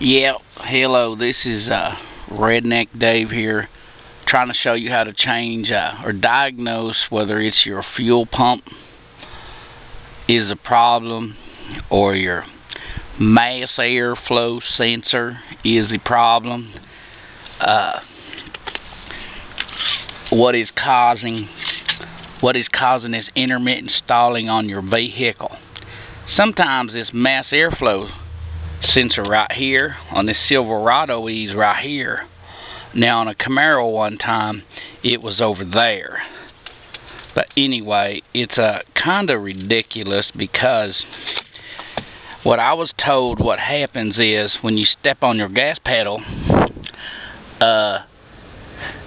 Yeah, hello, this is uh, Redneck Dave here, trying to show you how to change uh, or diagnose whether it's your fuel pump is a problem or your mass airflow sensor is the problem. Uh, what is causing what is causing this intermittent stalling on your vehicle? Sometimes this mass airflow sensor right here on this Silverado is right here. Now on a Camaro one time it was over there. But anyway, it's uh, kind of ridiculous because what I was told what happens is when you step on your gas pedal, uh,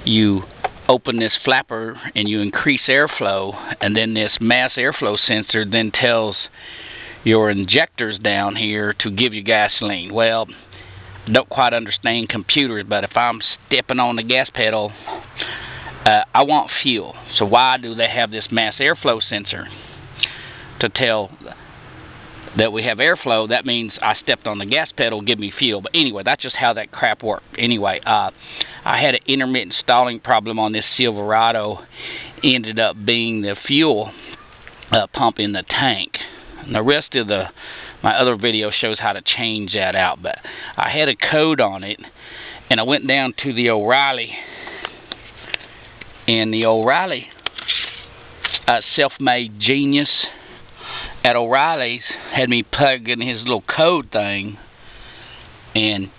you open this flapper and you increase airflow and then this mass airflow sensor then tells your injectors down here to give you gasoline. Well, don't quite understand computers, but if I'm stepping on the gas pedal, uh, I want fuel. So why do they have this mass airflow sensor to tell that we have airflow? That means I stepped on the gas pedal, give me fuel. But anyway, that's just how that crap worked. Anyway, uh, I had an intermittent stalling problem on this Silverado. Ended up being the fuel uh, pump in the tank. And the rest of the my other video shows how to change that out. But I had a code on it, and I went down to the O'Reilly, and the O'Reilly uh, self-made genius at O'Reilly's had me plug in his little code thing, and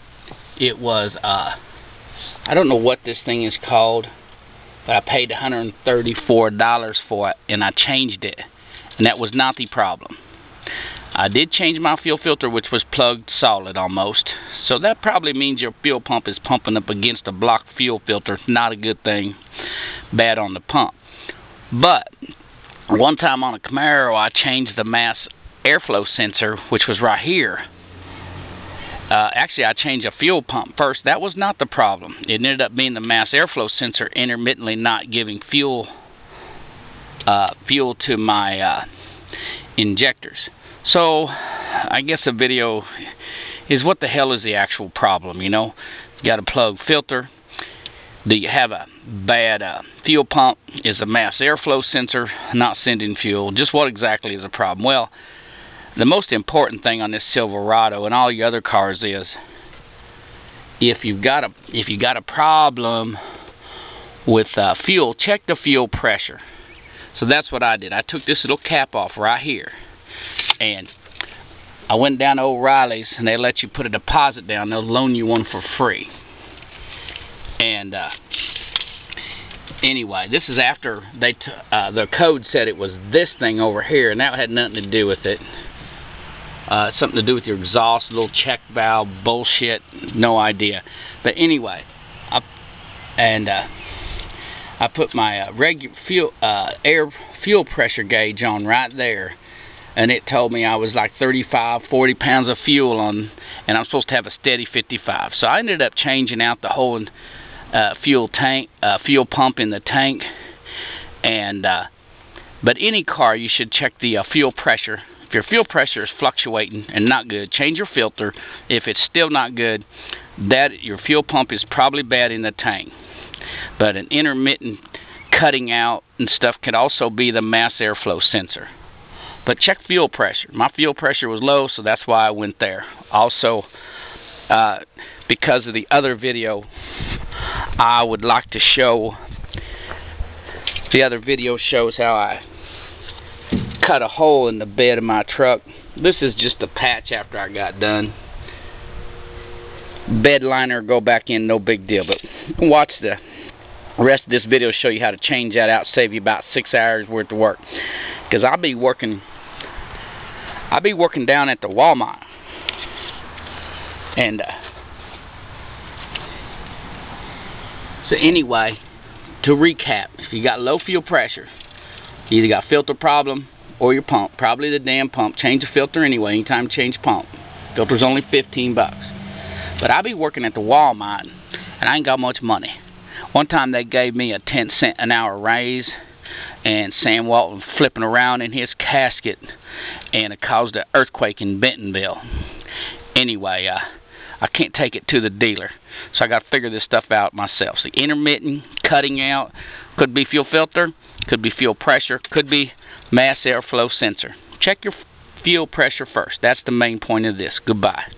it was uh, I don't know what this thing is called, but I paid $134 for it, and I changed it, and that was not the problem. I did change my fuel filter, which was plugged solid almost. So that probably means your fuel pump is pumping up against a blocked fuel filter. Not a good thing. Bad on the pump. But one time on a Camaro, I changed the mass airflow sensor, which was right here. Uh, actually, I changed a fuel pump first. That was not the problem. It ended up being the mass airflow sensor intermittently not giving fuel uh, fuel to my uh, injectors. So, I guess the video is what the hell is the actual problem, you know? You got a plug filter. Do you have a bad uh, fuel pump? Is the mass airflow sensor not sending fuel? Just what exactly is the problem? Well, the most important thing on this Silverado and all your other cars is if you've got a if you got a problem with uh, fuel, check the fuel pressure. So that's what I did. I took this little cap off right here and I went down to O'Reilly's and they let you put a deposit down. They'll loan you one for free. And uh, anyway, this is after they t uh, the code said it was this thing over here, and that had nothing to do with it. Uh, something to do with your exhaust, little check valve bullshit, no idea. But anyway, I, and uh, I put my uh, regular fuel uh, air fuel pressure gauge on right there and it told me I was like 35, 40 pounds of fuel on, and I'm supposed to have a steady 55. So I ended up changing out the whole uh, fuel tank, uh, fuel pump in the tank, and uh, but any car you should check the uh, fuel pressure. If your fuel pressure is fluctuating and not good, change your filter. If it's still not good, that your fuel pump is probably bad in the tank. But an intermittent cutting out and stuff could also be the mass airflow sensor. But check fuel pressure. My fuel pressure was low, so that's why I went there. Also, uh, because of the other video, I would like to show, the other video shows how I cut a hole in the bed of my truck. This is just a patch after I got done. Bed liner, go back in, no big deal. But watch the rest of this video show you how to change that out, save you about six hours worth of work. Because I'll be working I be working down at the Walmart. And, uh, so anyway, to recap, if you got low fuel pressure, you either got filter problem or your pump. Probably the damn pump. Change the filter anyway, anytime you change pump. Filter's only 15 bucks. But I be working at the Walmart, and I ain't got much money. One time they gave me a 10 cent an hour raise and Sam Walton flipping around in his casket, and it caused an earthquake in Bentonville. Anyway, uh, I can't take it to the dealer. So I got to figure this stuff out myself. So intermittent, cutting out, could be fuel filter, could be fuel pressure, could be mass airflow sensor. Check your fuel pressure first. That's the main point of this. Goodbye.